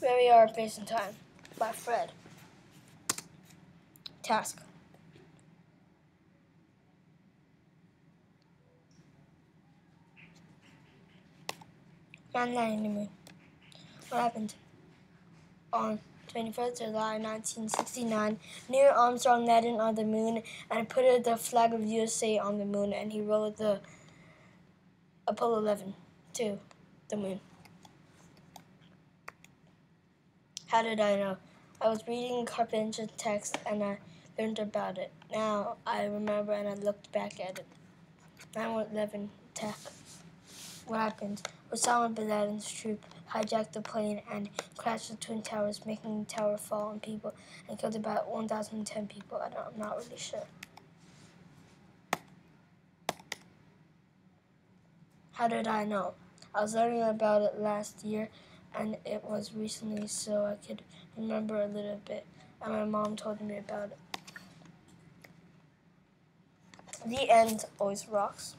Where we are, Space and Time by Fred. Task. Man the moon. What happened? On 21st July 1969, Neil Armstrong landed on the moon and put the flag of USA on the moon, and he rode the Apollo 11 to the moon. How did I know? I was reading Carpenter's text and I learned about it. Now I remember and I looked back at it. 9-11 attack. What happened? Osama bin Laden's troop hijacked the plane and crashed the Twin Towers, making the tower fall on people and killed about 1,010 people. I am not really sure. How did I know? I was learning about it last year and it was recently so I could remember a little bit and my mom told me about it. The end always rocks.